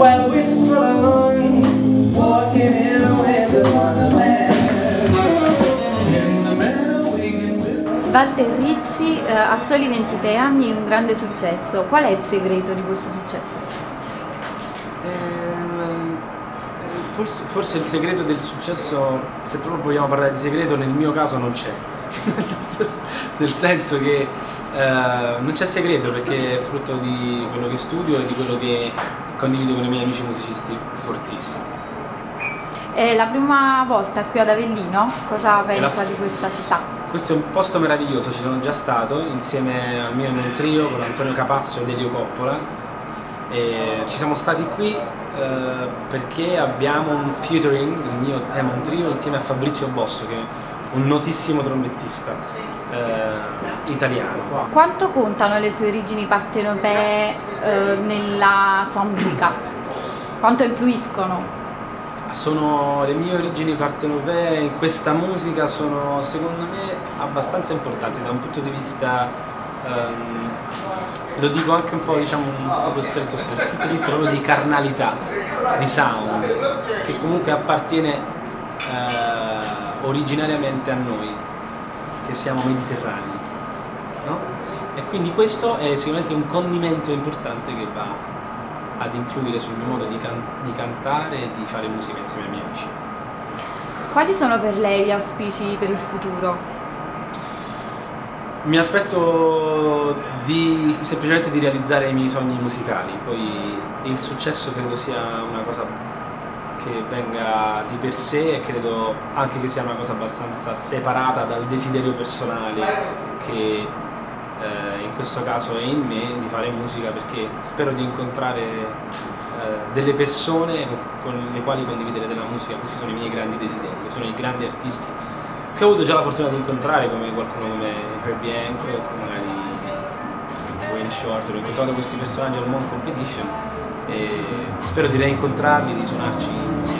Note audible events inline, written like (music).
while we stroll along, walking in a winter wonderland. Walter Ricci eh, a soli 26 anni è un grande successo. Qual è il segreto di questo successo? Ehm, eh, forse, forse il segreto del successo, se proprio vogliamo parlare di segreto, nel mio caso non c'è. (laughs) nel senso che eh, non c'è segreto perché è frutto di quello che studio e di quello che condivido con i miei amici musicisti fortissimi. È la prima volta qui ad Avellino, cosa pensa la... di questa città? Questo è un posto meraviglioso, ci sono già stato insieme al mio in trio con Antonio Capasso ed Elio Coppola. E ci siamo stati qui eh, perché abbiamo un featuring del mio Hammond Trio insieme a Fabrizio Bosso che è un notissimo trombettista eh, italiano. Quanto contano le sue origini partenopee eh, nella sua musica? Quanto influiscono? sono le mie origini partenopee in questa musica sono secondo me abbastanza importanti da un punto di vista um, lo dico anche un po' diciamo un po' stretto stretto dal punto di vista proprio di carnalità di sound che comunque appartiene uh, originariamente a noi che siamo mediterranei no? e quindi questo è sicuramente un condimento importante che va ad influire sul mio modo di, can di cantare e di fare musica insieme ai miei amici. Quali sono per lei gli auspici per il futuro? Mi aspetto di, semplicemente di realizzare i miei sogni musicali, poi il successo credo sia una cosa che venga di per sé e credo anche che sia una cosa abbastanza separata dal desiderio personale che eh, in questo caso è in me di fare musica perché spero di incontrare eh, delle persone con le quali condividere della musica, questi sono i miei grandi desideri, sono i grandi artisti che ho avuto già la fortuna di incontrare come qualcuno come Herbie Hancock, magari Wayne Short, ho incontrato questi personaggi al Moon Competition e spero di reincontrarli, di suonarci insieme.